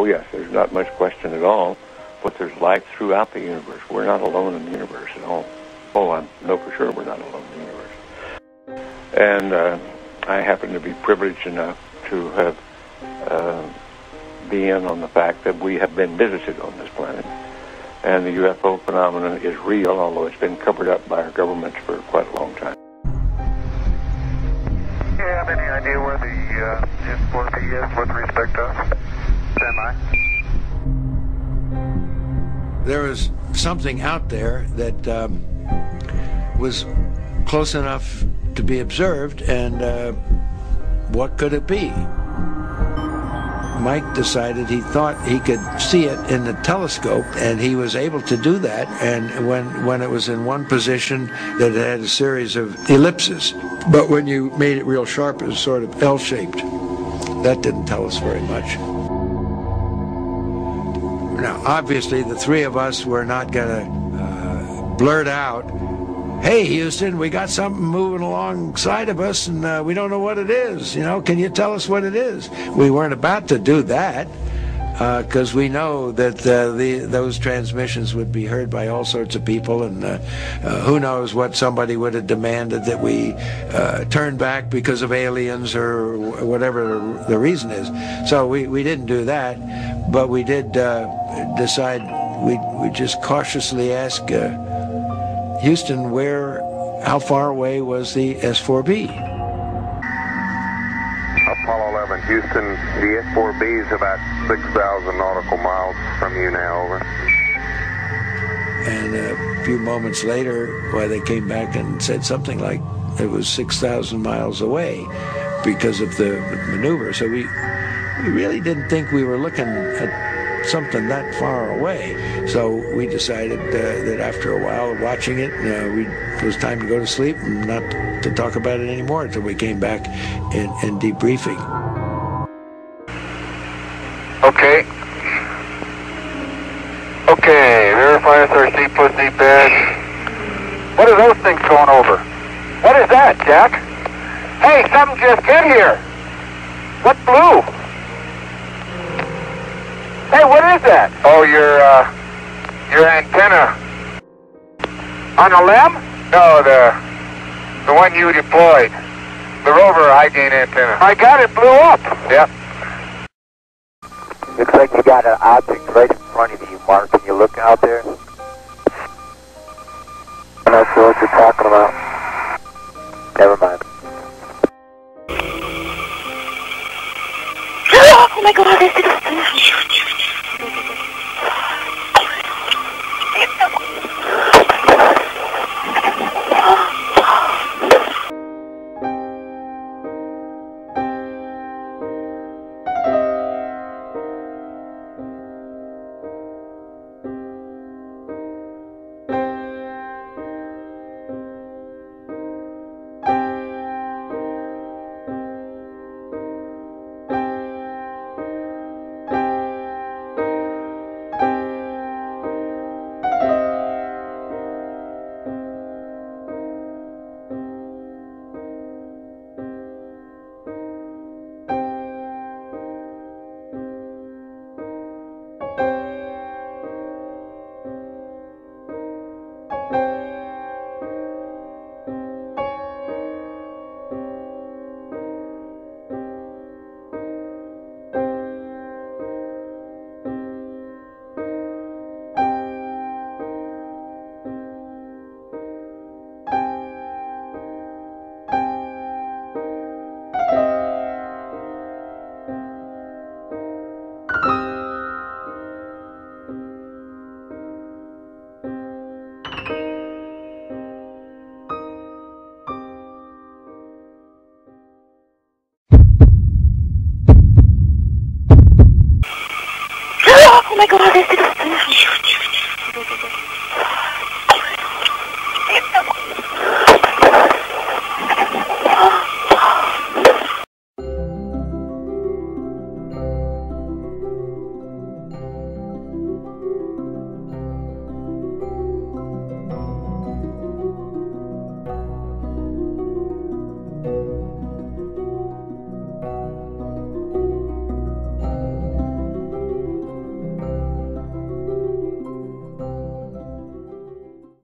oh yes, there's not much question at all, but there's life throughout the universe. We're not alone in the universe at all. Oh, I know for sure we're not alone in the universe. And uh, I happen to be privileged enough to have uh, be in on the fact that we have been visited on this planet. And the UFO phenomenon is real, although it's been covered up by our governments for quite a long time. Do you have any idea where the uh, S-4B is with respect to Semi. There was something out there that um, was close enough to be observed, and uh, what could it be? Mike decided he thought he could see it in the telescope, and he was able to do that. And when when it was in one position, that it had a series of ellipses, but when you made it real sharp, it was sort of L-shaped. That didn't tell us very much. Now, obviously, the three of us were not going to uh, blurt out hey houston we got something moving alongside of us and uh, we don't know what it is you know? Can you tell us what it is? We weren't about to do that because uh, we know that uh, the, those transmissions would be heard by all sorts of people, and uh, uh who knows what somebody would have demanded that we uh, turn back because of aliens or whatever the reason is. So we, we didn't do that, but we did uh, decide we we just cautiously ask Houston, where, how far away was the S-4B? Apollo 11, Houston, the S-4B is about 6,000 nautical miles from you now, over. And a few moments later, why they came back and said something like it was 6,000 miles away because of the maneuver. So we, we really didn't think we were looking at something that far away. So we decided uh, that after a while of watching it, uh, we, it was time to go to sleep and not to talk about it anymore until we came back in, in debriefing. Okay. Okay, verify SRC plus D badge. What are those things going over? What is that, Jack? Hey, something just get here. What blue? Hey, what is that? Oh, your, uh, your antenna. On the limb? No, the, the one you deployed. The rover high gain antenna. I got it, blew up. Yep. Looks like you got an object right in front of you, Mark. Can you look out there? I'm not sure what you're talking about. Never mind. Oh my god, this is